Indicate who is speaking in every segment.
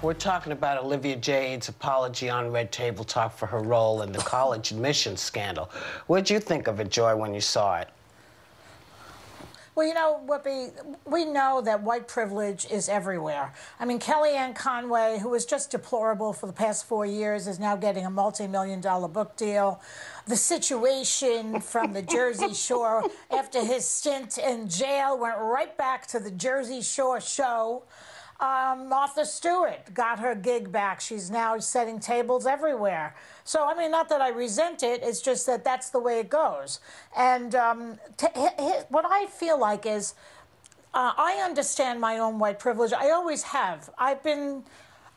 Speaker 1: We're talking about Olivia Jade's apology on Red Table Talk for her role in the college admissions scandal. What did you think of it, Joy, when you saw it?
Speaker 2: Well, you know, Whoopi, we know that white privilege is everywhere. I mean, Kellyanne Conway, who was just deplorable for the past four years, is now getting a multi-million dollar book deal. The situation from the Jersey Shore after his stint in jail went right back to the Jersey Shore show. Um, Martha Stewart got her gig back. She's now setting tables everywhere. So, I mean, not that I resent it, it's just that that's the way it goes. And um, what I feel like is uh, I understand my own white privilege. I always have. I've been.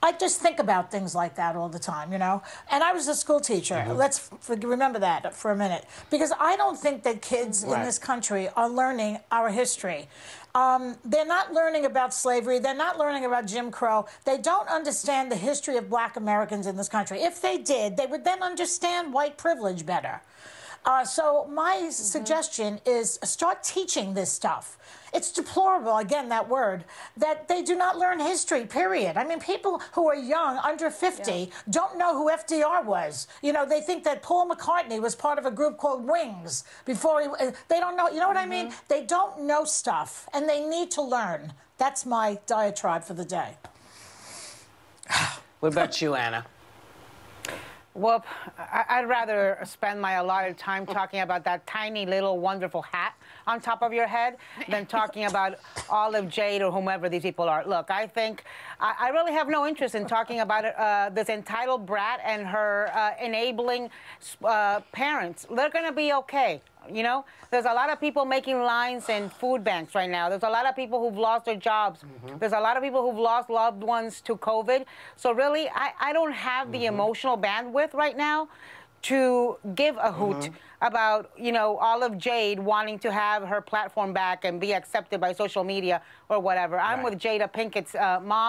Speaker 2: I just think about things like that all the time, you know. And I was a school teacher. Mm -hmm. Let's remember that for a minute, because I don't think that kids right. in this country are learning our history. Um, they're not learning about slavery. They're not learning about Jim Crow. They don't understand the history of black Americans in this country. If they did, they would then understand white privilege better. Uh, so my mm -hmm. suggestion is start teaching this stuff. It's deplorable, again, that word, that they do not learn history, period. I mean, people who are young, under 50, yeah. don't know who FDR was. You know, they think that Paul McCartney was part of a group called Wings before he, uh, they don't know, you know what mm -hmm. I mean? Mm-hmm. They don't know stuff, and they need to learn. That's my diatribe for the day.
Speaker 1: what about you, Ana?
Speaker 3: Well, I'd rather spend my allotted time talking about that tiny little wonderful hat on top of your head than talking about Olive Jade or whomever these people are. Look, I think I, I really have no interest in talking about uh, this entitled brat and her uh, enabling uh, parents. They're going to be okay. You know, there's a lot of people making lines in food banks right now. There's a lot of people who've lost their jobs. Mm -hmm. There's a lot of people who've lost loved ones to COVID. So really, I, I don't have the mm -hmm. emotional bandwidth right now to give a hoot mm -hmm. about, you know, Olive Jade wanting to have her platform back and be accepted by social media or whatever. I'm with Jada Pinkett's uh, mom.